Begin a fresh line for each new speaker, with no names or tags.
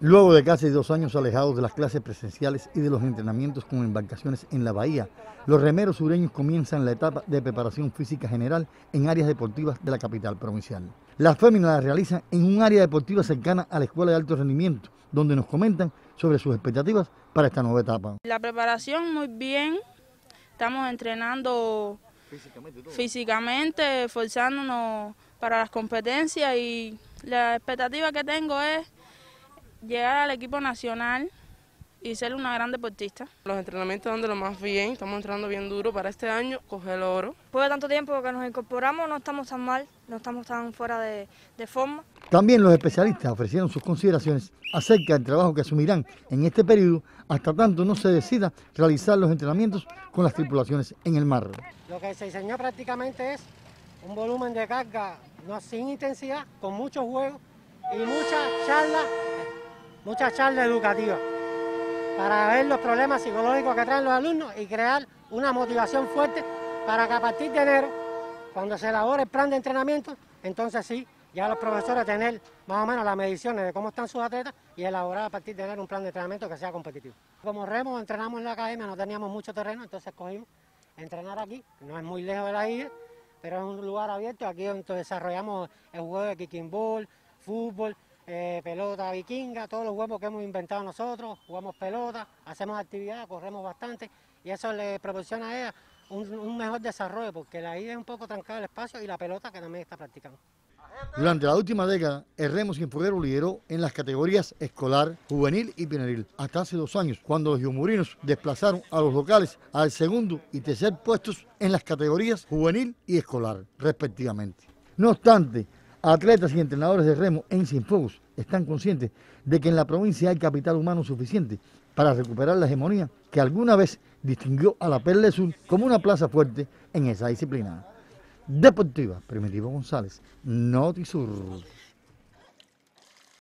Luego de casi dos años alejados de las clases presenciales y de los entrenamientos con embarcaciones en la bahía, los remeros sureños comienzan la etapa de preparación física general en áreas deportivas de la capital provincial. Las féminas la realizan en un área deportiva cercana a la Escuela de Alto Rendimiento, donde nos comentan sobre sus expectativas para esta nueva etapa.
La preparación muy bien, estamos entrenando físicamente, físicamente esforzándonos para las competencias y la expectativa que tengo es llegar al equipo nacional y ser una gran deportista.
Los entrenamientos dando lo más bien, estamos entrenando bien duro para este año, coger el oro.
Después de tanto tiempo que nos incorporamos, no estamos tan mal, no estamos tan fuera de, de forma.
También los especialistas ofrecieron sus consideraciones acerca del trabajo que asumirán en este periodo hasta tanto no se decida realizar los entrenamientos con las tripulaciones en el mar.
Lo que se diseñó prácticamente es un volumen de carga no, sin intensidad, con muchos juegos y muchas charlas muchas charlas educativas para ver los problemas psicológicos que traen los alumnos y crear una motivación fuerte para que a partir de enero, cuando se elabore el plan de entrenamiento, entonces sí, ya los profesores tener más o menos las mediciones de cómo están sus atletas y elaborar a partir de enero un plan de entrenamiento que sea competitivo. Como remo entrenamos en la academia, no teníamos mucho terreno, entonces cogimos entrenar aquí, no es muy lejos de la isla, pero es un lugar abierto, aquí donde desarrollamos el juego de kicking ball, fútbol, eh, pelota vikinga, todos los juegos que hemos inventado nosotros, jugamos pelota, hacemos actividad, corremos bastante y eso le proporciona a ella un, mejor desarrollo porque la ida es un poco trancada el espacio y la pelota que también está practicando.
Durante la última década, el remo foguero lideró en las categorías escolar, juvenil y pineril, hasta hace dos años, cuando los yumurinos desplazaron a los locales al segundo y tercer puestos en las categorías juvenil y escolar, respectivamente. No obstante, Atletas y entrenadores de remo en Cienfuegos están conscientes de que en la provincia hay capital humano suficiente para recuperar la hegemonía que alguna vez distinguió a la Perla Sur como una plaza fuerte en esa disciplina. Deportiva, Primitivo González, Notisur.